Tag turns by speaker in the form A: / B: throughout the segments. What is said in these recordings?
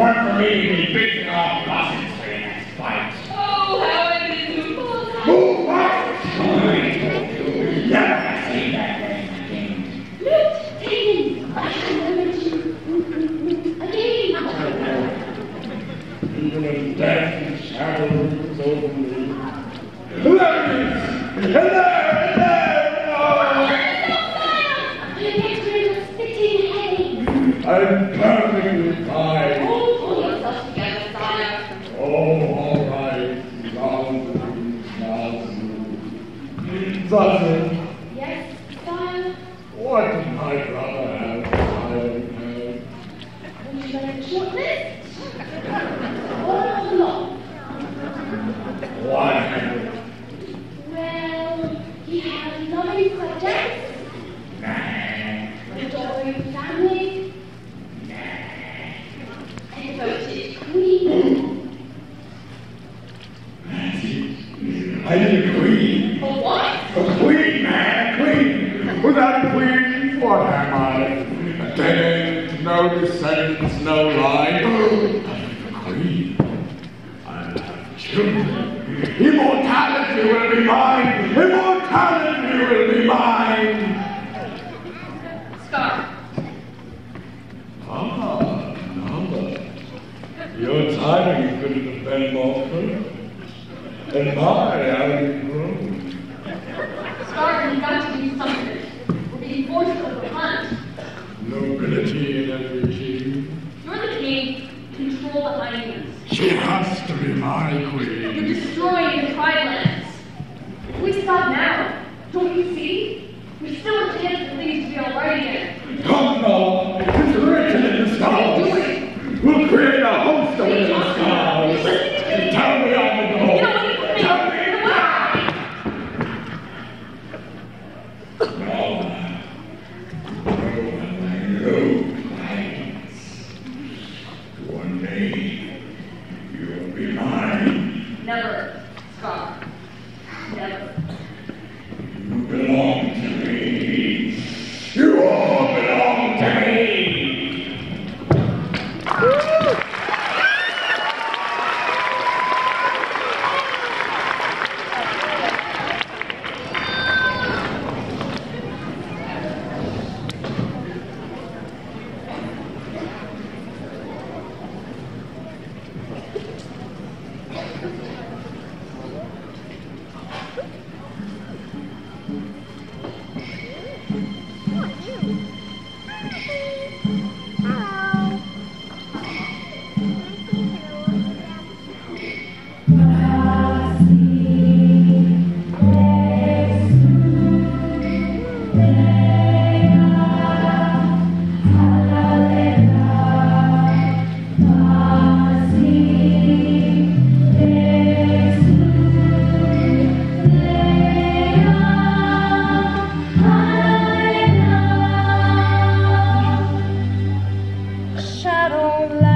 A: weren't for me to be off fight.
B: Oh, how I did you.
A: Who was? Never seen that name again.
C: Look, Taken. I remembered you. Again.
A: Even as death and shadows over me. Hilarious! What did my brother have I don't
C: a? A?
A: Why?
C: Well, he had lovely projects,
A: Nah.
C: family, and devoted queen.
A: I need a queen.
C: A what?
A: A queen, man, a queen. Without a queen, what am I? A dead end, no descendants, no line. A queen. I have children. Immortality will be mine. Immortality will be mine.
B: Scar.
A: Ah, Nala. Your timing couldn't have been more perfect. And my, how In every king.
B: You're the king. Control the hyenas.
A: She has to be my queen.
B: You're destroying the Pride Lands. If we stop now, don't you see? There's still a chance for things to be alright again.
A: Come now, it's written in the stars. We'll create a host of it shadow land.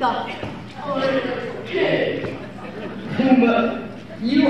D: Stop.
B: Pumbaa, you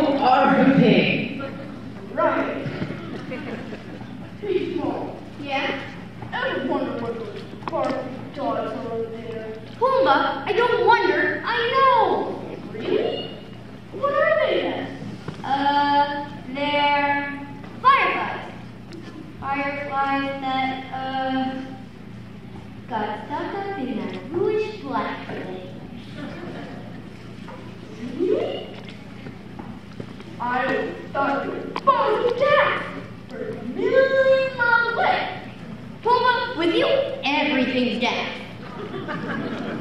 E: everything's gas.